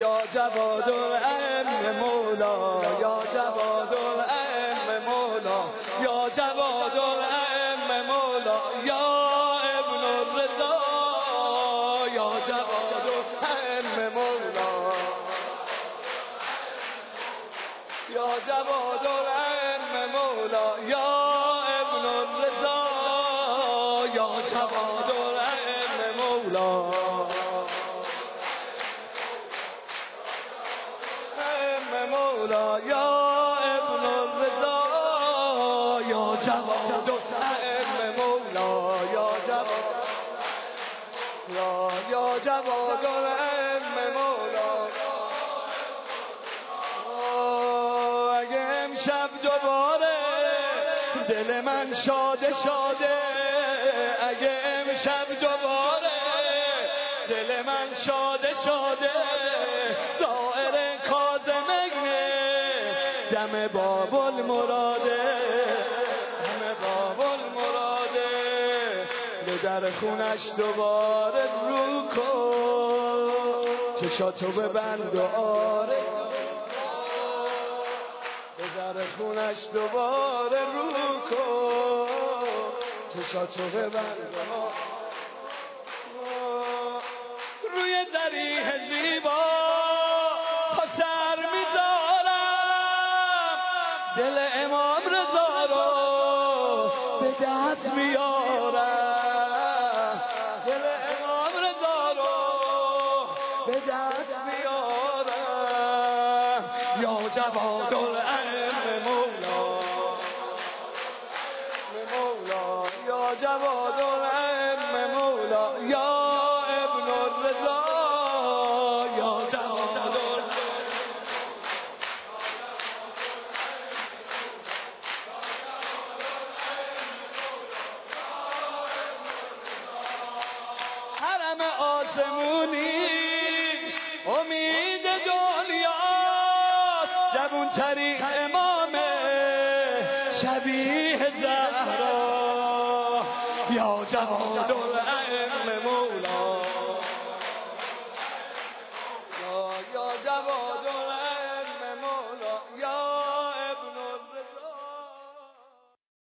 یا جواد الائم مولا یا جواد الائم مولا یا جواد الائم مولا یا ابن الرضا یا جواد الائم مولا. یا جواد الائم مولا یا ابن الرضا یا جواد الائم مولا. مولا یا ابن الرضا یا جواد ائم مولا یا جواد یا یا جواد ائم مولا. اگه امشب دوباره دل من شاده شاده اگه امشب دوباره دل من شاده شاده دم بابل مراده دم بابل مراده به در خونش دوباره رو کن. چشاتو ببند و آره. به در خونش دوباره رو کن. چشاتو ببند و روی دریه زیبا دل امام رضا رو به دست میارم دل امام رضا رو به دست میارم یا جواد الائم مولا. مولا. یا جواد غم آسمونی امید دنیا جوون تری امام شبیه زهرا. یا جواد العلم مولا.